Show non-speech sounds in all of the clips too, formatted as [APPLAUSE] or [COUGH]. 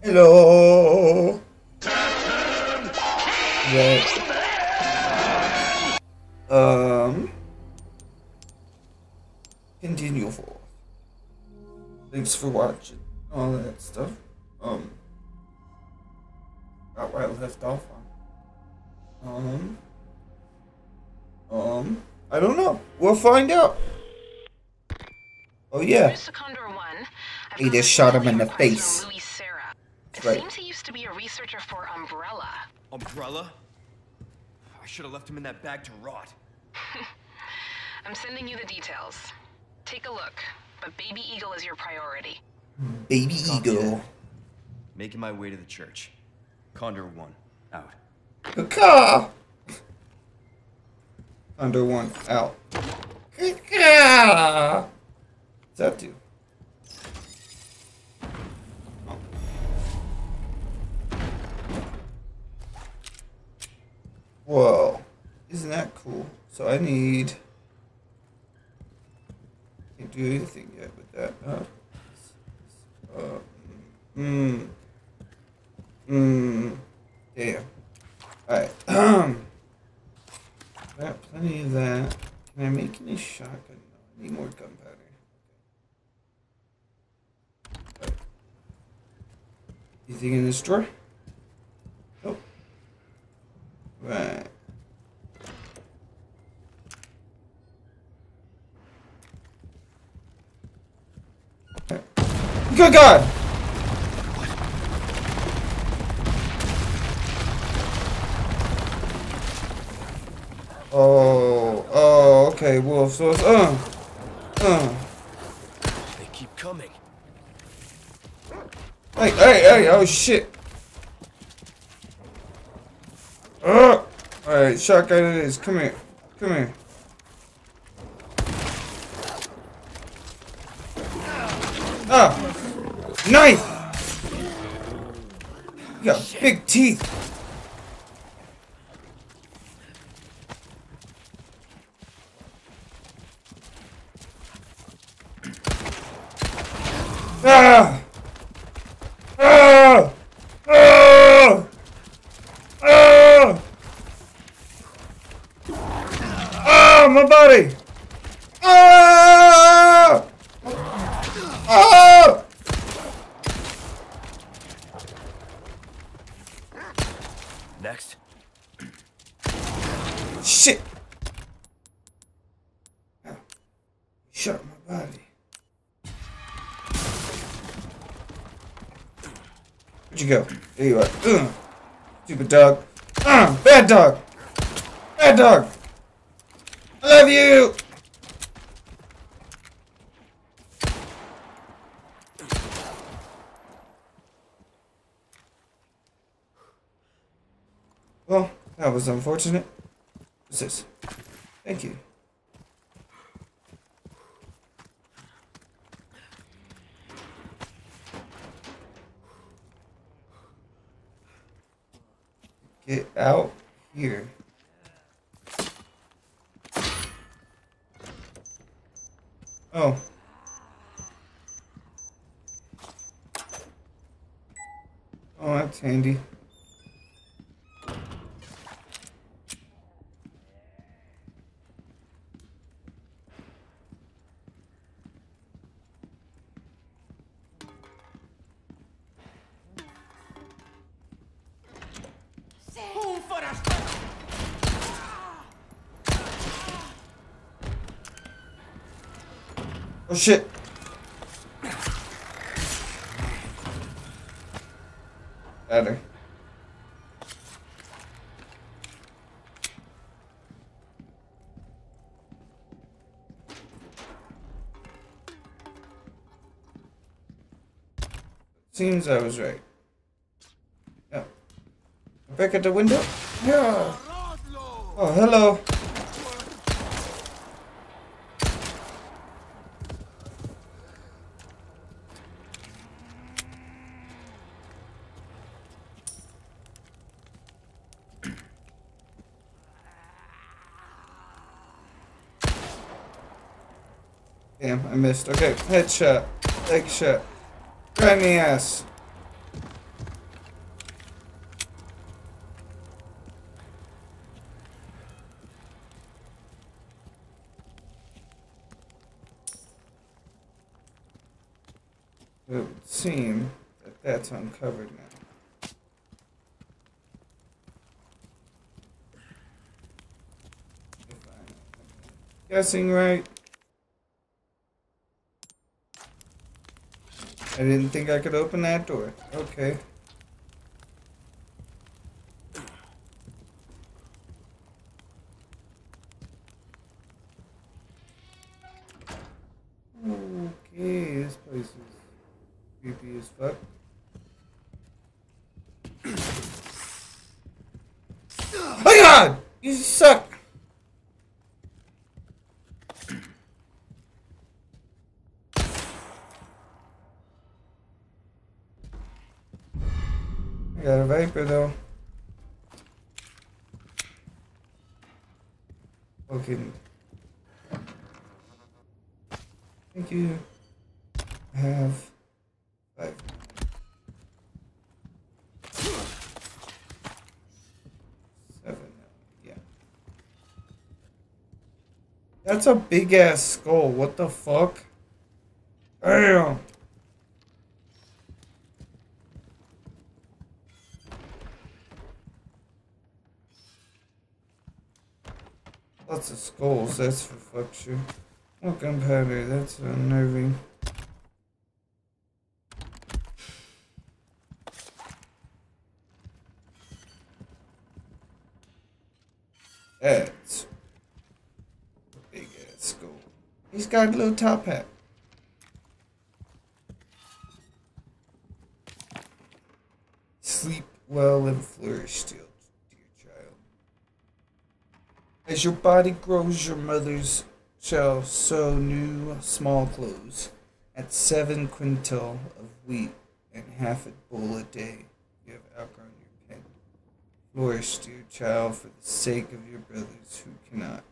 Hello. Right. Um. Continue for. Thanks for watching. All that stuff. Um. Got where I left off on. Um. Um. I don't know. We'll find out. Oh yeah. Mr. Condor One. I've He just shot him in the face. From Luis Serra. It Right. seems he used to be a researcher for Umbrella. Umbrella? I should have left him in that bag to rot. [LAUGHS] I'm sending you the details. Take a look, but Baby Eagle is your priority. Baby Copy Eagle. that. Making my way to the church. Condor 1, out. Caw. Under one out. Caw. What's that do? Whoa. Isn't that cool? So I need. Can't do anything yet with that. Huh? Uh, hmm. Hmm. Damn. Alright. [CLEARS THROAT] Um. Got plenty of that. Can I make any shotgun? No, I need more gunpowder. Anything in this drawer? Nope. Right. Okay. God! Oh, oh, okay, wolf. So it's uh, uh. They keep coming. Hey, hey, hey! Oh shit! Uh, all right, shotgun it is. Come here, come here. Big teeth. Ah! Ah! Ah! Ah, my body! Ah! Ah! Next. Shit! Ow. Shot my body. Where'd you go? There you are. Ugh. Stupid dog. Uh, bad dog. Bad dog. I love you. Well, that was unfortunate. What's this? Thank you. Get out here. Oh. Oh, that's handy. Oh shit. Seems I was right. Yeah. Back at the window? Yeah. Oh, hello. Damn, I missed. Okay, headshot, leg shot, in ass. It would seem that that's uncovered now. Guessing right. I didn't think I could open that door. Okay, this place is creepy as fuck. Oh god! You suck! I got a Viper though. Okay. Thank you. I have five. Seven now. Yeah. That's a big ass skull. What the fuck? Damn. Lots of skulls, that's for fuck sure. Oh, gunpowder, that's unnerving. That's a big ass skull. He's got a little top hat. Sleep well and flourish still, dear child. As your body grows, your mother's shall sew new small clothes. At seven quintal of wheat and half a bowl a day, you have outgrown your pen. Flourish, dear child, for the sake of your brothers who cannot.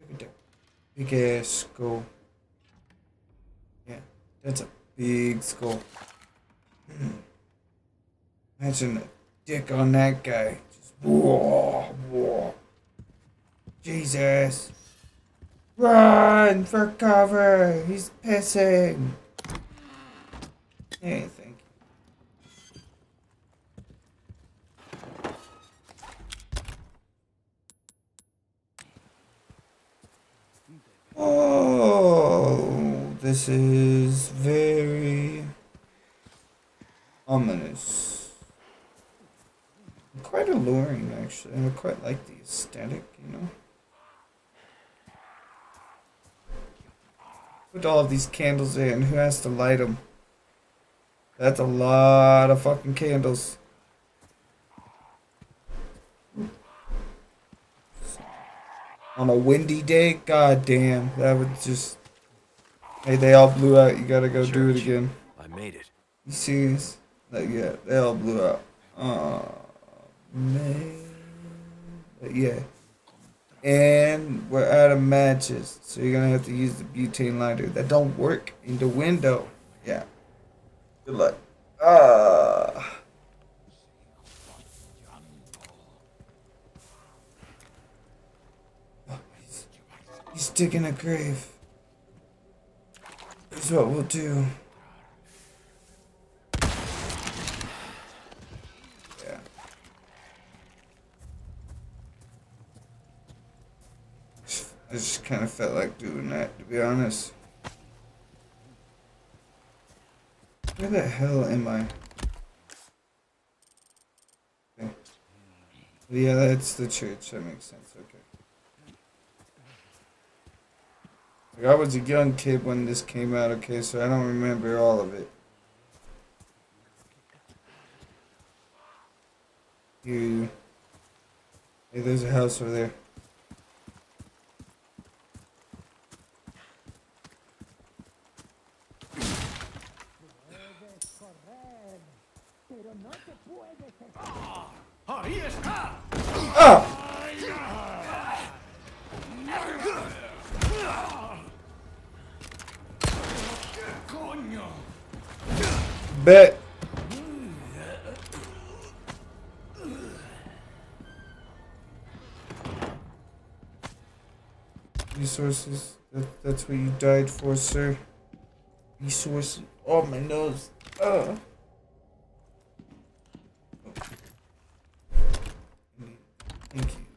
Look at that big ass skull. Yeah, that's a big skull. [CLEARS THROAT] Imagine the dick on that guy. Just whoa, whoa. Jesus. Run for cover. He's pissing thank you. Oh, this is very ominous. Quite alluring, actually. I quite like the aesthetic, you know. Put all of these candles in. Who has to light them? That's a lot of fucking candles. On a windy day, god damn, that would just. Hey, they all blew out. You gotta go do it again. I made it. You see, Like, yeah, they all blew out. Oh, man. But yeah. And we're out of matches. So you're gonna have to use the butane lighter. That don't work in the window. Yeah. Good luck. Ah. Oh, he's, he's digging a grave. Here's what we'll do. Yeah. I just kind of felt like doing that, to be honest. Where the hell am I? Okay. Yeah, that's the church. That makes sense. Okay. Like, I was a young kid when this came out, okay, so I don't remember all of it. You. Hey, there's a house over there. Ah! Bet. resources. That, that's what you died for, sir. Resources. Oh, my nose. Oh. Thank you.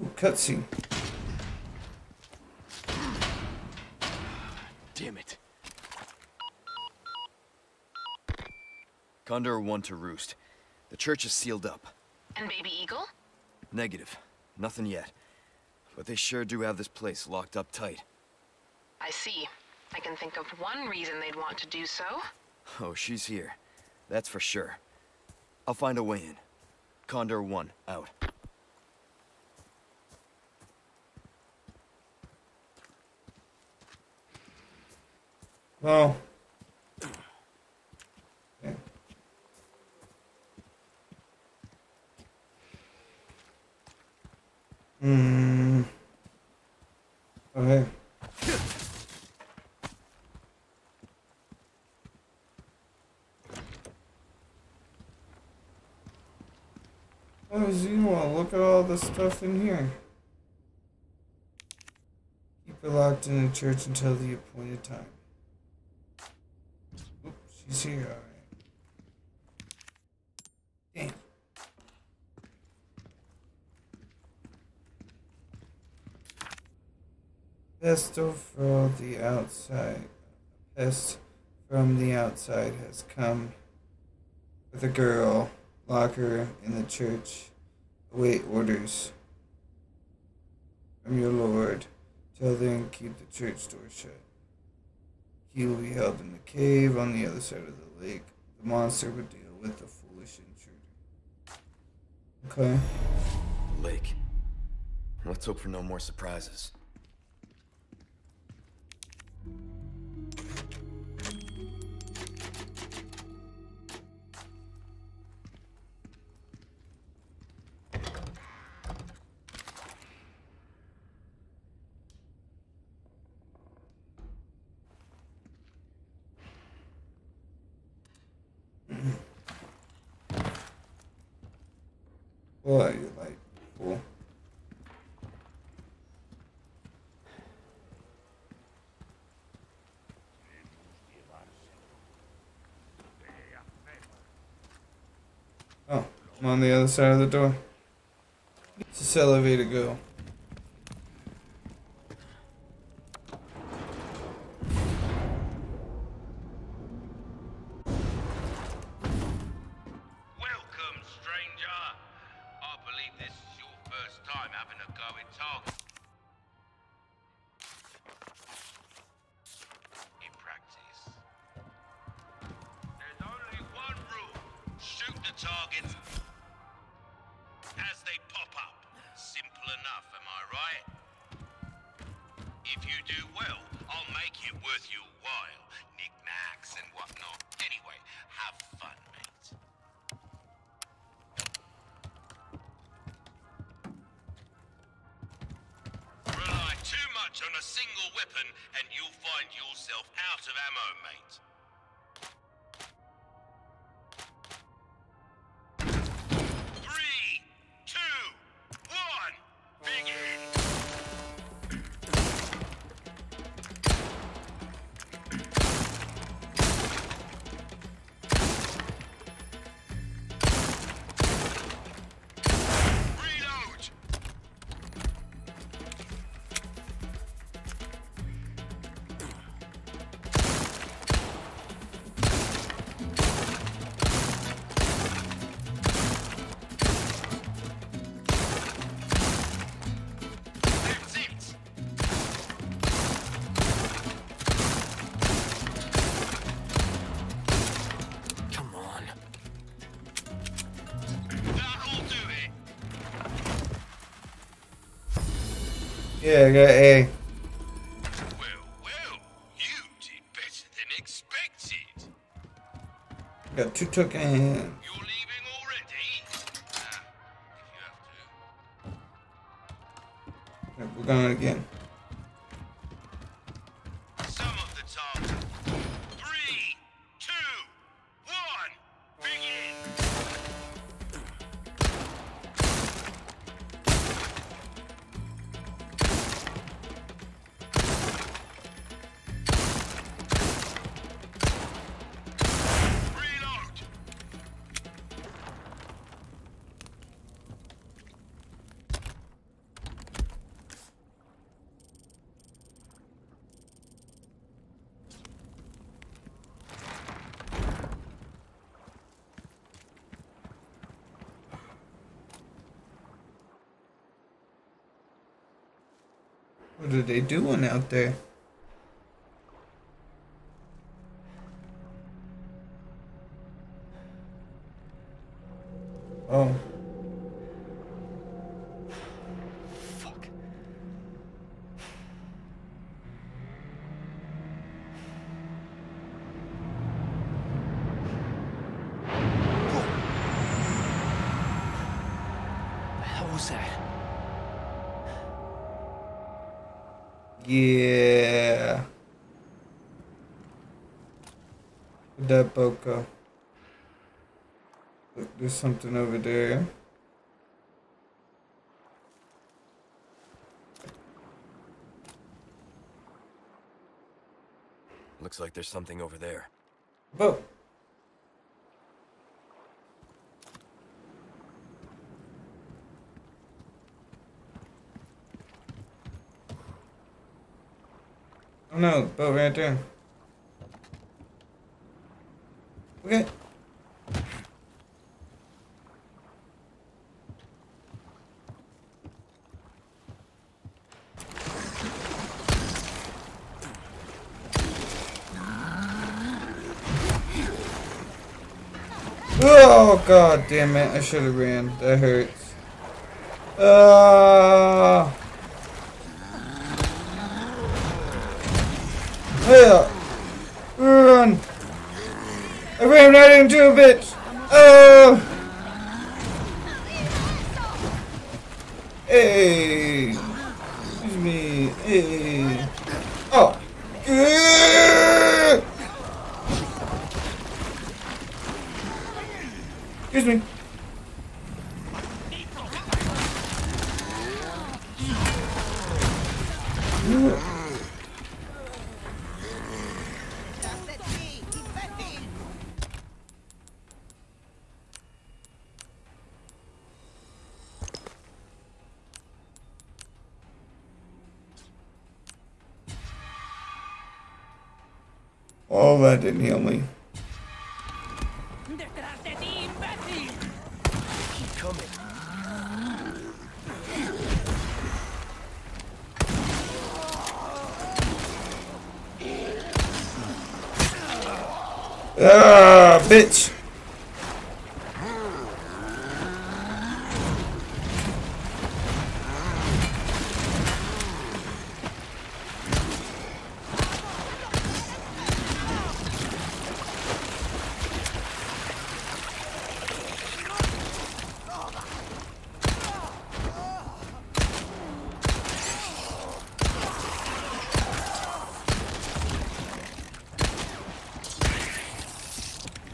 Ooh, cutscene. Damn it. Condor 1 to Roost. The church is sealed up. And Baby Eagle? Negative. Nothing yet. But they sure do have this place locked up tight. I see. I can think of one reason they'd want to do so. Oh, she's here. That's for sure. I'll find a way in. Condor 1, out. Okay. Hmm. Okay. Oh, Zemo, look at all the stuff in here. Keep it locked in the church until the appointed time. She's here, alright. Damn. Pesto from the outside. Pest from the outside has come with a girl. Lock her in the church. Await orders from your lord. Till then, keep the church door shut. He will be held in the cave on the other side of the lake. The monster will deal with the foolish intruder. Okay. Lake. Let's hope for no more surprises. On the other side of the door. It's this elevator go? I got A. Well, well, you did better than expected. Got two tokens. You're leaving already? Ah, if you have to. We're going again. What are they doing out there? Oh. Fuck. The hell was that? Yeah. Where'd that boat go? Look, there's something over there. Looks like there's something over there. Boat. Oh no, boat right there. Okay. Oh god damn it, I should have ran. That hurts. Uh Yeah. Run! I ran right into a bitch! Oh! Hey! Excuse me. Hey! Oh! Ugh! Excuse me. Oh, that didn't heal me. Bitch.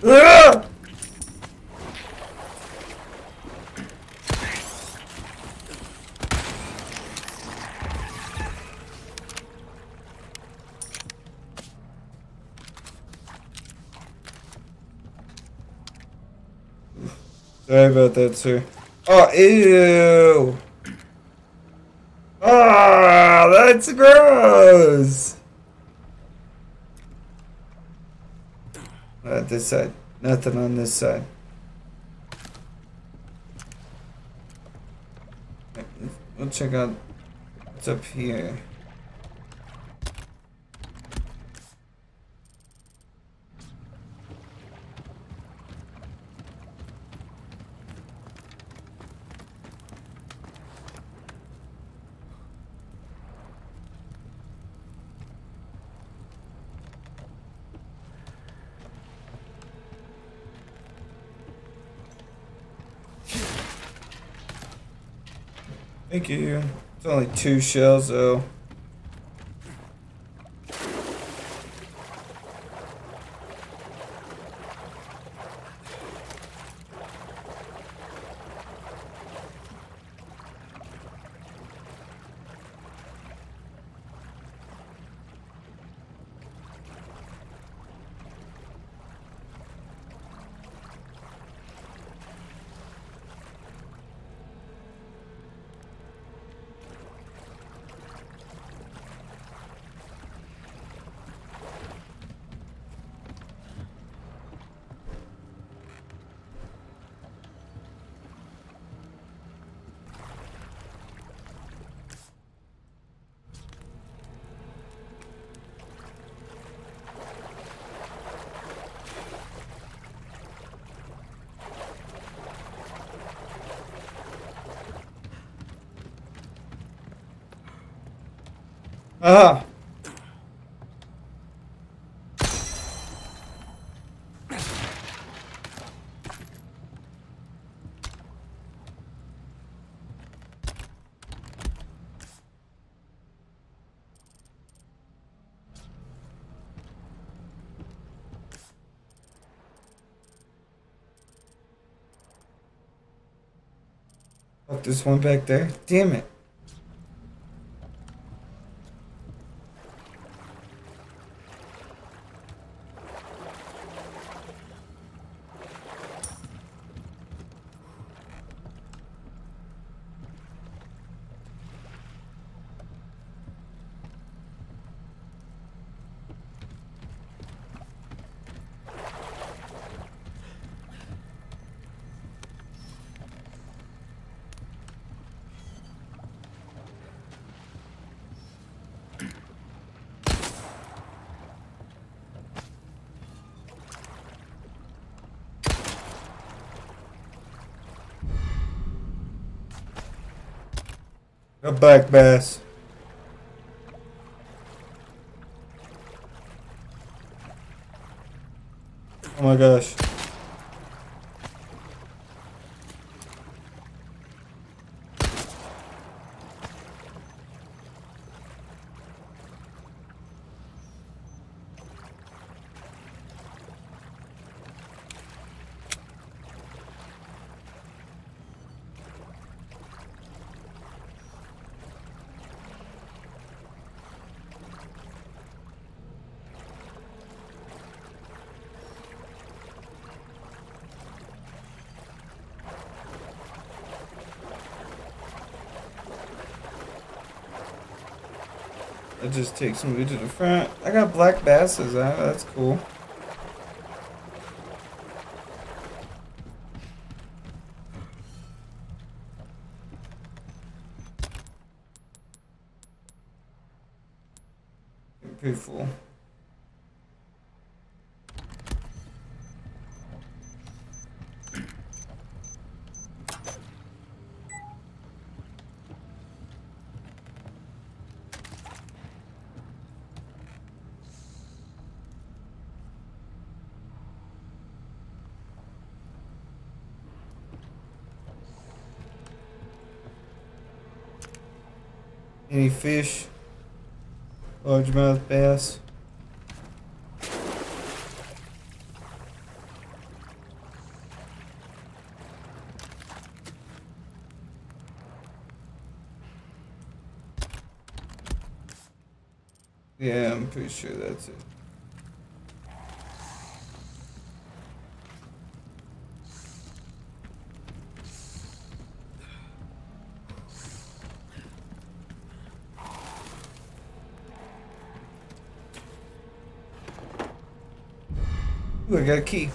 Ah! Sorry about that, sir. Oh, ew! Ah, that's gross! Not this side. Nothing on this side. We'll check out what's up here. Thank you. It's only two shells though. Ah! Fuck this one back there. Damn it. A black bass. Oh my gosh. It just takes me to the front. I got black basses. That's cool. Pretty full. Any fish? Largemouth bass? Yeah, I'm pretty sure that's it. I got a key.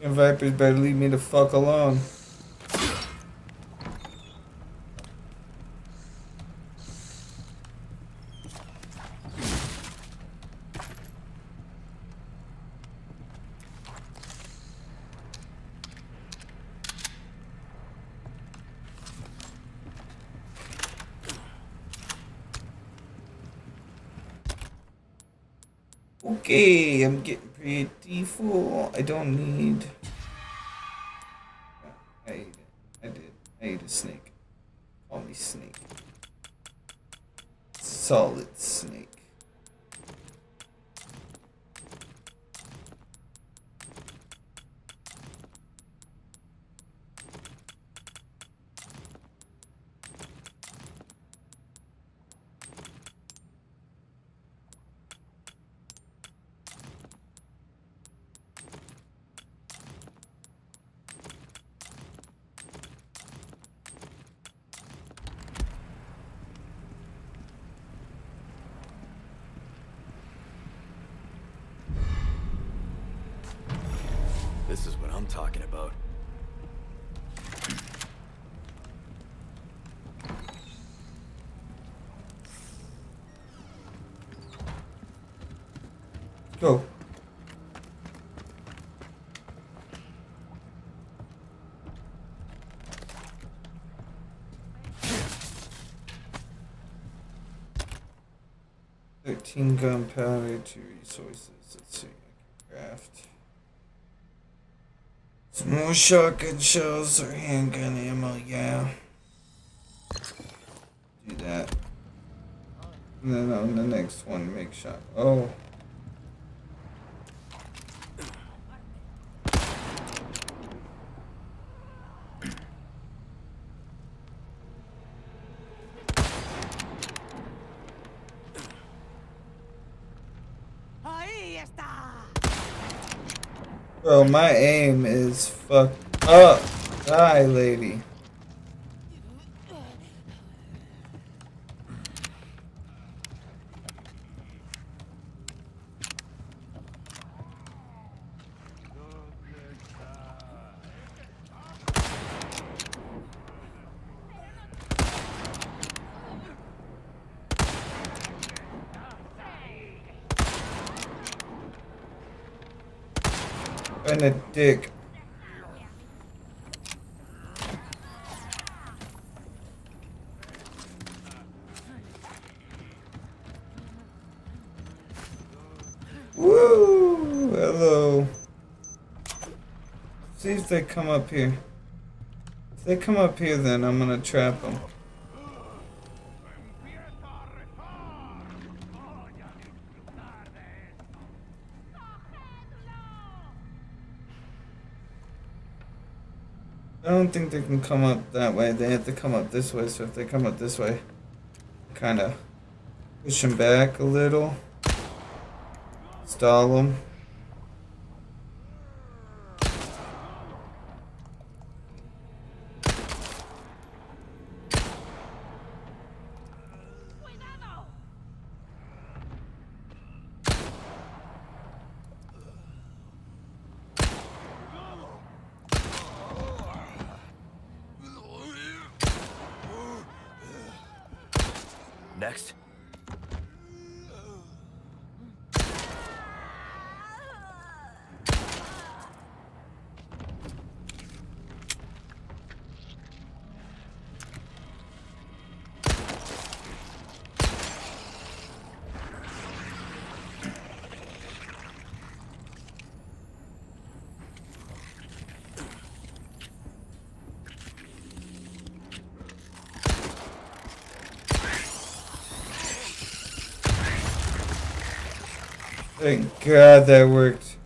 Vipers better leave me the fuck alone. Is what I'm talking about. Go. Thirteen gunpowder, two resources. Let's see. Craft. Some more shotgun shells or handgun ammo, yeah. Do that. And then on the next one, make shot. Oh. Ahí está. Bro, my aim is fucked up. Die, lady. And a dick. Woo! Hello. See if they come up here. If they come up here, then I'm gonna trap them. I don't think they can come up that way. They have to come up this way. So if they come up this way, kind of push them back a little, stall them. Next. Thank God that worked.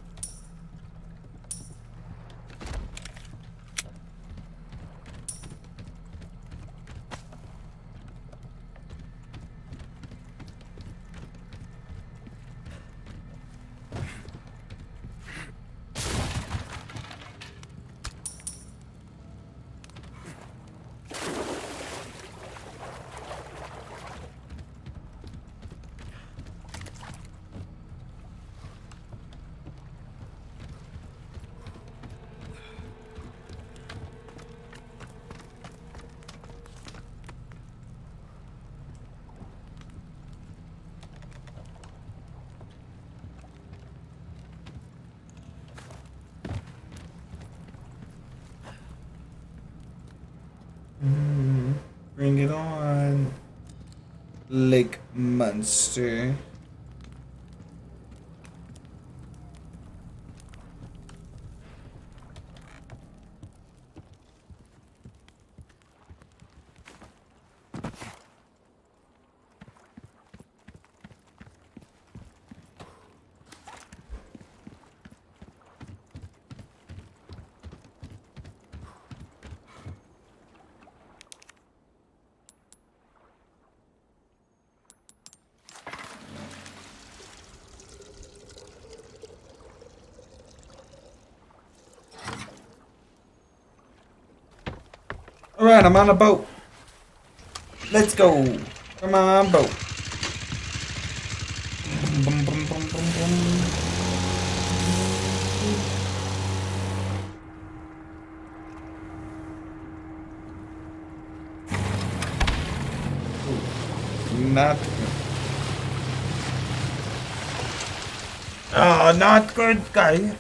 Mm, Bring it on. Monster. Alright, I'm on a boat. Let's go. Come on, boat. Not good. Oh, not good, guy.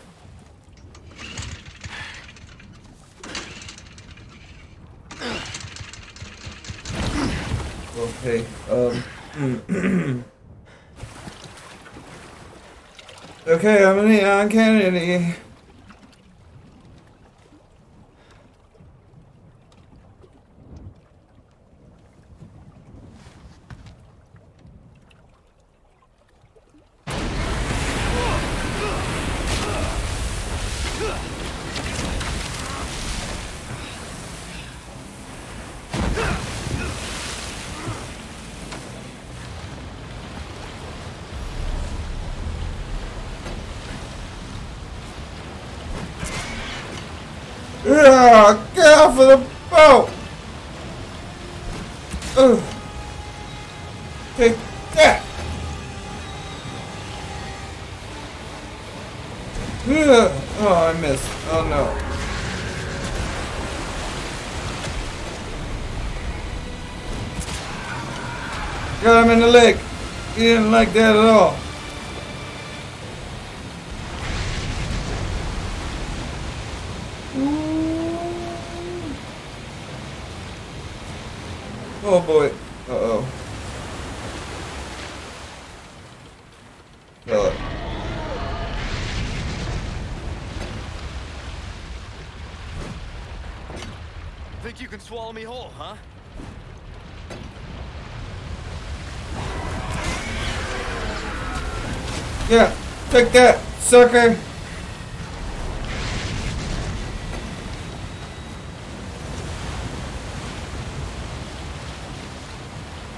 Okay, um. [CLEARS THROAT] okay, I'm in on Off of the boat! Ugh. Take that! Ugh. Oh, I missed. Oh no. Got him in the leg. He didn't like that at all. Oh boy. Uh oh. Kill it. Think you can swallow me whole, huh? Yeah, take that, sucker.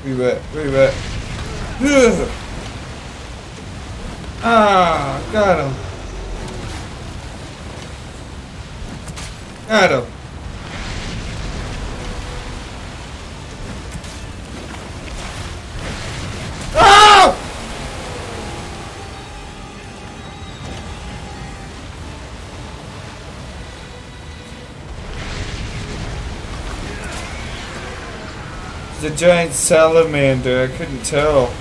Rebat, rebat. Ugh. [SIGHS] Ah, got him. Got him. A giant salamander. I couldn't tell.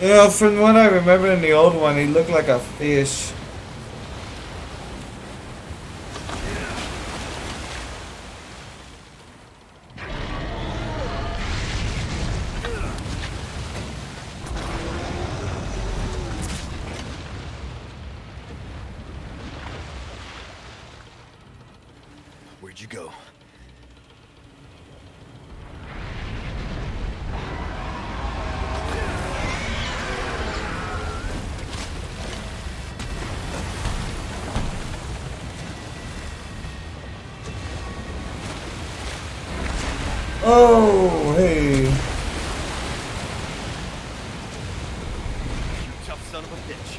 You know, from what I remember in the old one, he looked like a fish. Where'd you go? Oh, hey. You tough son of a bitch.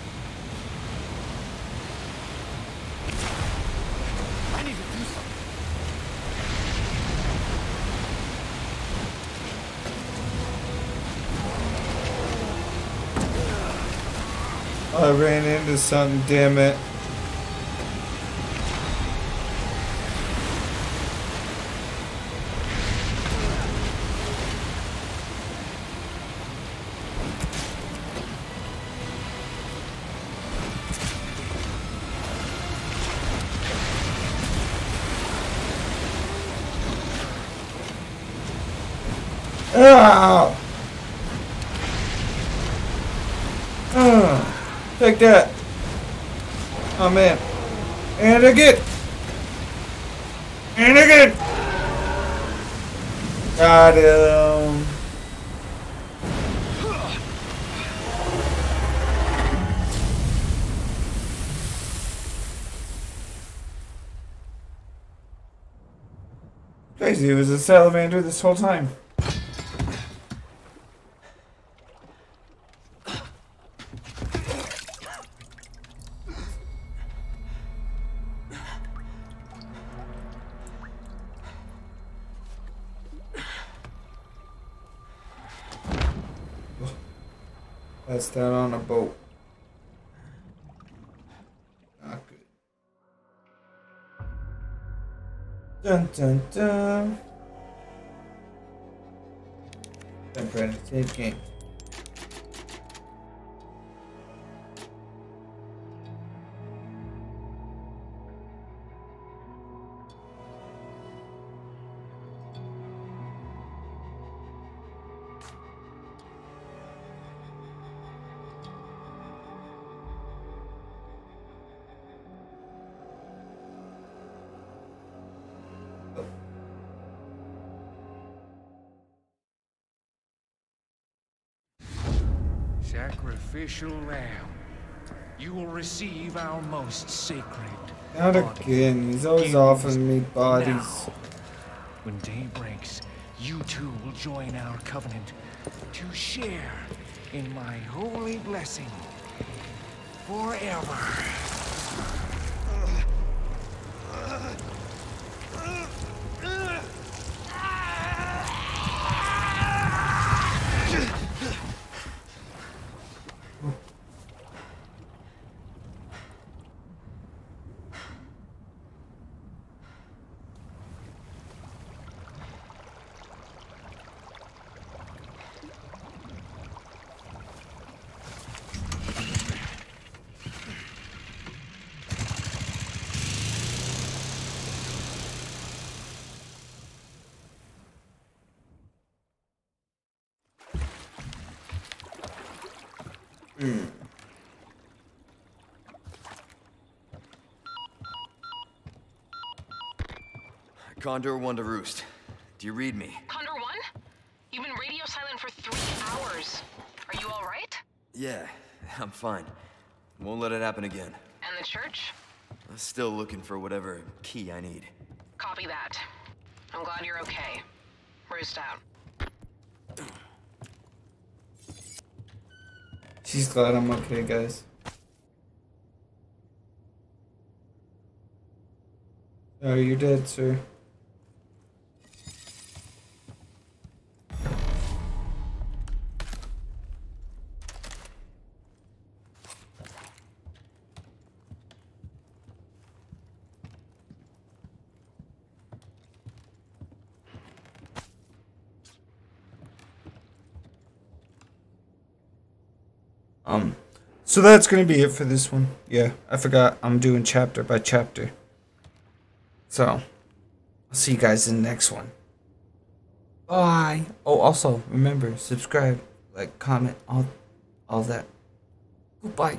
I need to do something. I into something, damn it. Man. And again. And again. Got him. Crazy, it was a salamander this whole time. That on a boat. Not good. Dun dun dun. Brandon. Save game. Sacrificial lamb, you will receive our most sacred. Not body. again. He's always offering me bodies. Now, bodies. when day breaks, you two will join our covenant to share in my holy blessing forever. Condor 1 to Roost. Do you read me? Condor 1? You've been radio silent for three hours. Are you alright? Yeah, [LAUGHS] I'm fine. Won't let it happen again. And the church? I'm still looking for whatever key I need. Copy that. I'm glad you're okay. Roost out. She's glad I'm okay, guys. Oh, you're dead, sir. Um, so that's gonna be it for this one. Yeah, I forgot I'm doing chapter by chapter. So, I'll see you guys in the next one. Bye. Oh, also remember subscribe, like, comment, all, all that. Goodbye.